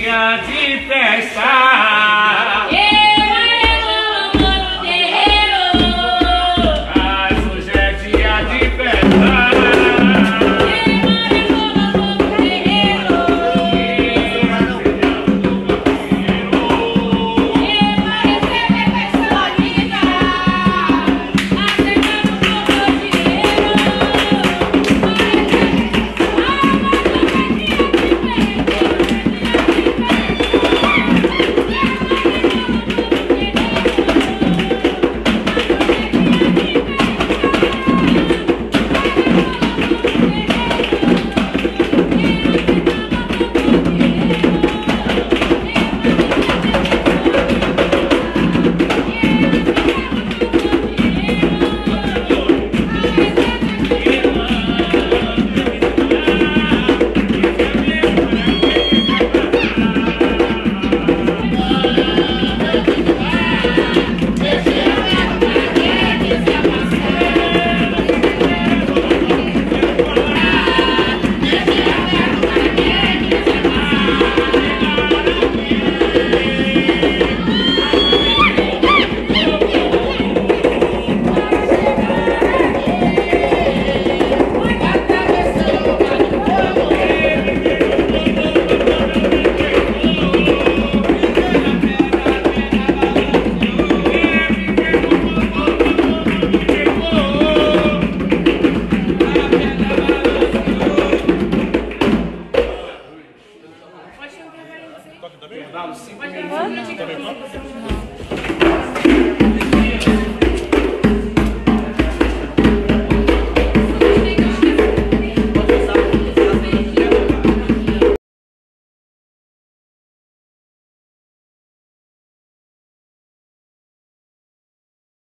Maria de Tessa.